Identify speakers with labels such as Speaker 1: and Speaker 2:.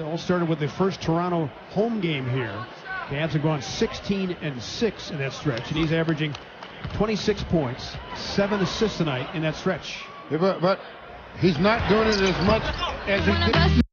Speaker 1: It all started with the first Toronto home game here. The Avs have gone 16 and 6 in that stretch, and he's averaging 26 points, seven assists tonight in that stretch.
Speaker 2: Yeah, but, but he's not doing it as much as he did.